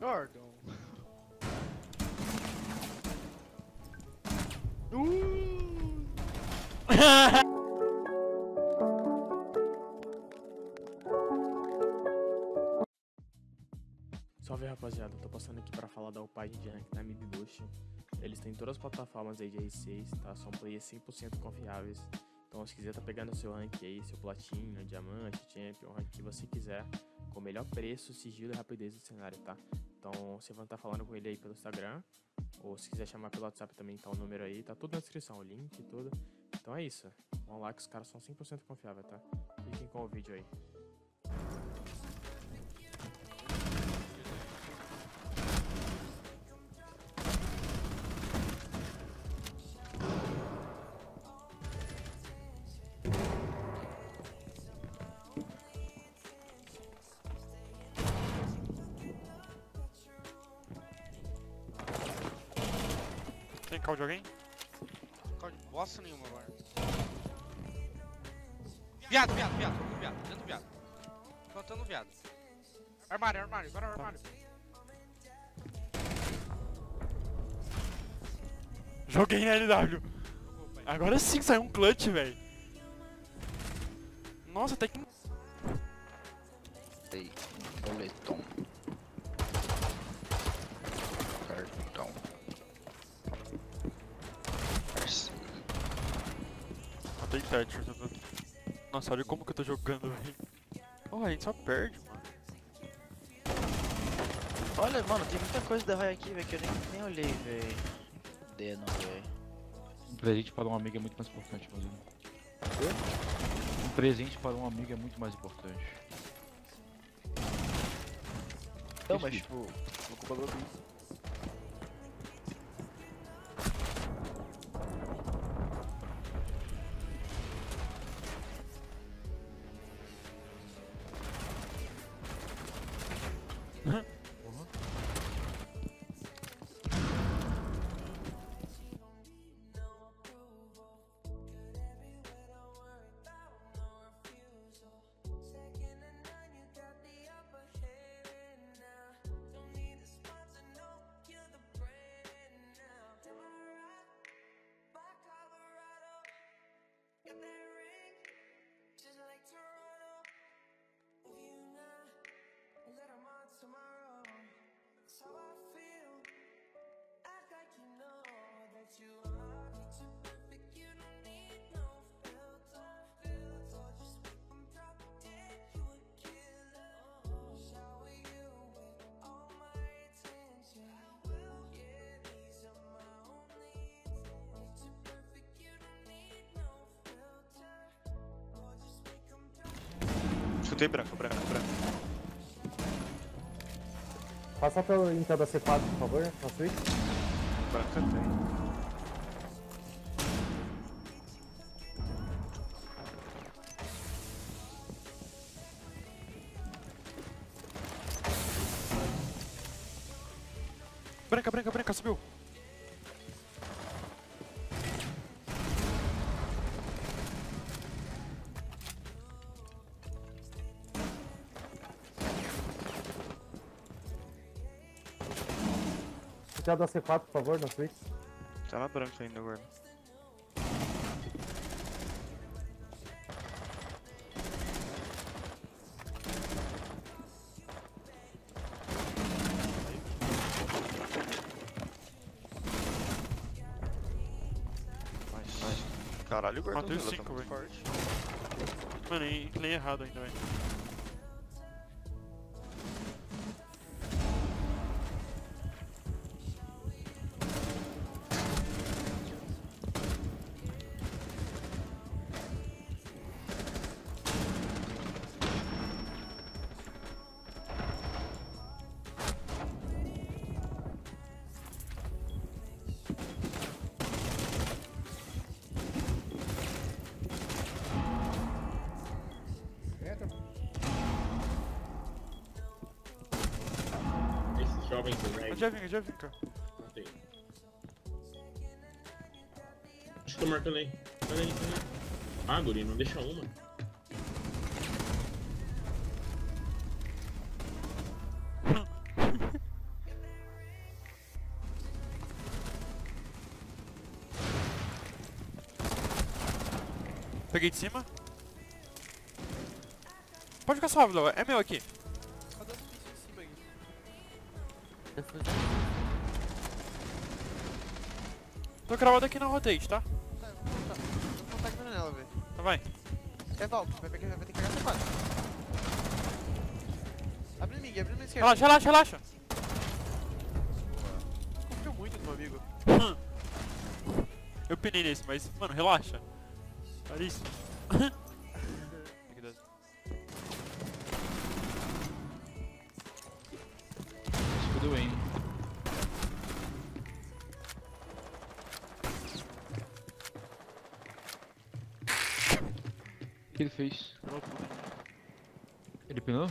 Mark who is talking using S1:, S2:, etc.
S1: Gordon. Uh!
S2: Salve rapaziada, tô passando aqui pra falar da upagem de rank da Mid Boost. Eles têm todas as plataformas aí de R6, tá? São players 100% confiáveis. Então se quiser tá pegando seu rank aí, seu platina, diamante, champion, rank que você quiser, com o melhor preço, sigilo e rapidez do cenário, tá? Então você vai estar tá falando com ele aí pelo Instagram, ou se quiser chamar pelo WhatsApp também, tá o número aí, tá tudo na descrição, o link e tudo. Então é isso, vamos lá que os caras são 100% confiáveis, tá? Fiquem com o vídeo aí.
S1: Tem call de alguém?
S3: Call de bosta nenhuma agora. Viado, viado, viado, dentro do viado, dentro do viado. Plantando viado. Armário, armário, agora armário.
S1: Joguei na LW. Agora sim saiu um clutch, velho. Nossa, até que.
S4: Ei, boletom.
S1: Tá vendo? Nossa, olha como que eu tô jogando, velho. Porra, a gente só perde, mano.
S4: Olha, mano, tem muita coisa da Roy aqui, velho, que eu nem, nem olhei, velho. Deno, velho.
S5: Um presente para um amigo é muito mais importante, imagina. Um presente para um amigo é muito mais importante.
S4: Não, mas tipo, vou culpa do
S1: Chutei branco, branco, branco.
S6: Passa pelo Intel da C4, por favor, na Switch.
S1: Branco eu tenho. Branca, branca, branca, subiu.
S6: Intel da C4, por favor, na Switch.
S1: Tá na branca ainda
S3: nice. Caralho, o Gordon
S1: Matei os
S3: Villa tá
S1: cinco,
S3: muito
S1: velho.
S3: forte.
S1: Mano, e inclinei errado ainda, velho.
S7: I'll
S1: ring
S7: the.
S1: Já vim, já vim cá.
S7: Matei. Acho que tô marcando aí. Pera aí, pera Ah, guri, não deixa uma.
S1: Peguei de cima. Pode ficar suave, Léo. É meu aqui. Tô cravado aqui na rotate, tá?
S8: Tá, vou voltar aqui nela, velho.
S1: Então vai.
S8: É volta, vai, pegar- vai ter que pegar C4. Abre no mig, abre no esquerda.
S1: Relaxa, relaxa, relaxa.
S8: Confio muito no meu amigo.
S1: Eu penei nesse, mas, mano, relaxa. Olha isso.
S5: Que ele fez? Ele pinou?